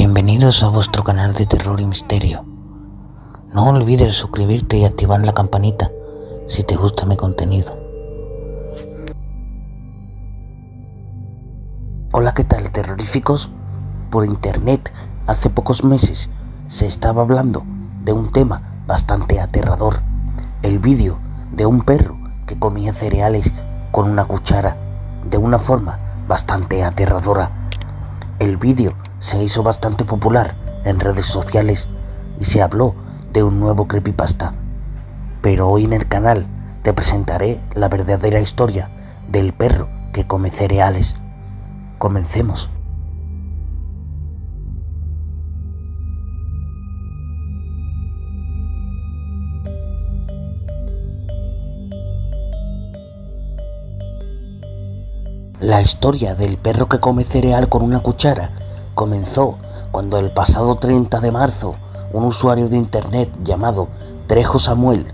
Bienvenidos a vuestro canal de terror y misterio. No olvides suscribirte y activar la campanita si te gusta mi contenido. Hola, ¿qué tal, terroríficos? Por internet, hace pocos meses, se estaba hablando de un tema bastante aterrador. El vídeo de un perro que comía cereales con una cuchara de una forma bastante aterradora. El vídeo se hizo bastante popular en redes sociales y se habló de un nuevo creepypasta. Pero hoy en el canal te presentaré la verdadera historia del perro que come cereales. Comencemos. La historia del perro que come cereal con una cuchara comenzó cuando el pasado 30 de marzo un usuario de internet llamado Trejo Samuel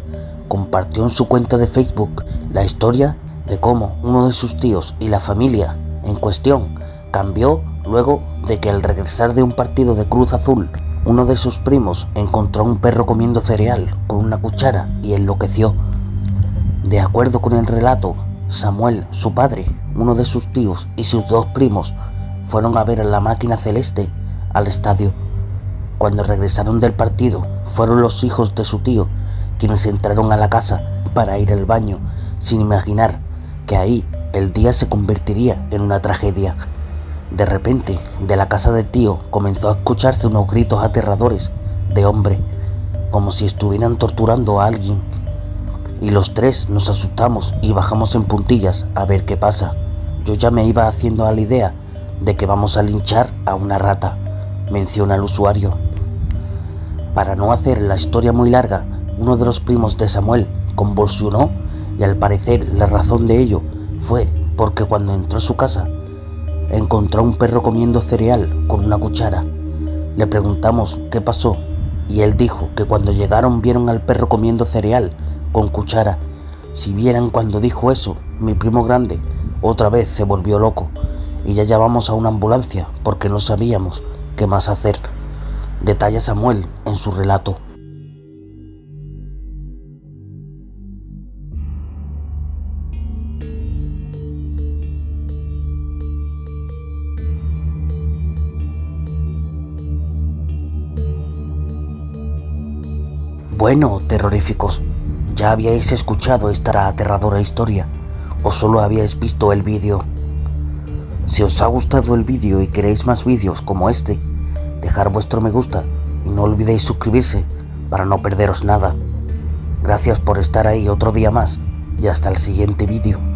compartió en su cuenta de Facebook la historia de cómo uno de sus tíos y la familia en cuestión cambió luego de que al regresar de un partido de Cruz Azul uno de sus primos encontró a un perro comiendo cereal con una cuchara y enloqueció. De acuerdo con el relato, Samuel, su padre, uno de sus tíos y sus dos primos fueron a ver a la máquina celeste al estadio. Cuando regresaron del partido, fueron los hijos de su tío quienes entraron a la casa para ir al baño, sin imaginar que ahí el día se convertiría en una tragedia. De repente, de la casa del tío comenzó a escucharse unos gritos aterradores de hombre, como si estuvieran torturando a alguien. Y los tres nos asustamos y bajamos en puntillas a ver qué pasa. Yo ya me iba haciendo a la idea de que vamos a linchar a una rata, menciona el usuario. Para no hacer la historia muy larga, uno de los primos de Samuel convulsionó y al parecer la razón de ello fue porque cuando entró a su casa encontró a un perro comiendo cereal con una cuchara. Le preguntamos qué pasó y él dijo que cuando llegaron vieron al perro comiendo cereal con cuchara. Si vieran cuando dijo eso, mi primo grande otra vez se volvió loco y ya llamamos a una ambulancia porque no sabíamos qué más hacer. Detalla Samuel en su relato. Bueno, terroríficos, ¿ya habíais escuchado esta aterradora historia? ¿O solo habíais visto el vídeo? Si os ha gustado el vídeo y queréis más vídeos como este, dejar vuestro me gusta y no olvidéis suscribirse para no perderos nada. Gracias por estar ahí otro día más y hasta el siguiente vídeo.